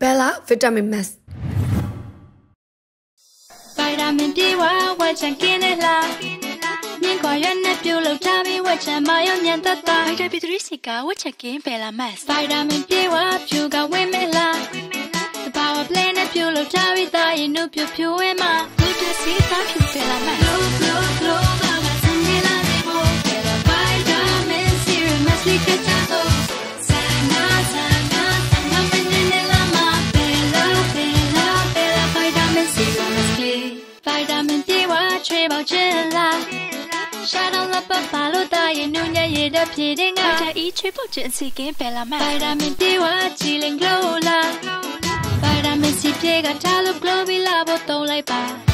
Bella Vitamin Mask ဗိုက်တာမင်ပြေဝဝက်ချန်ကင်းနေလားမြင်ခွာရနဲ့ပြုတ်လောက်ထားပြီးဝက်ချန်မယုံညံတတ်တာဗိုက်တာပီသရီစီကဝက်ချန်ကင်းဘယ်လာမတ်ဗိုက်တာမင်ပြေဝဖြူကဝင်းမလားတဘာဝပလဲနဲ့ပြုတ်လောက်ထားပြီးသားရင်တို့ဖြူဖြူဝဲမှာလူတစီသားဖြူဘယ် ဗိုက်တာမင်ပြေဝချွေးပေါချင်လားရှာတော့လပပါလို့တာရင်နူညရဲ့တဲ့ဖြည့်တဲ့ငါတအီချွေးပေါချင်စီကင်းဘယ်လာမှာဗိုက်တာမင်ပြေဝချီလင် glow လားဗိုက်တာမင်စီပြေကထားလို့ glow ပြီးလာဖို့တုံးလိုက်ပါ